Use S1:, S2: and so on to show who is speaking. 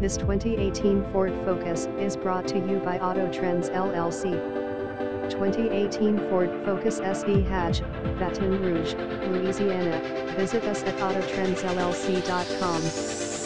S1: This 2018 Ford Focus is brought to you by Autotrends LLC. 2018 Ford Focus SE Hatch, Baton Rouge, Louisiana. Visit us at autotrendsllc.com.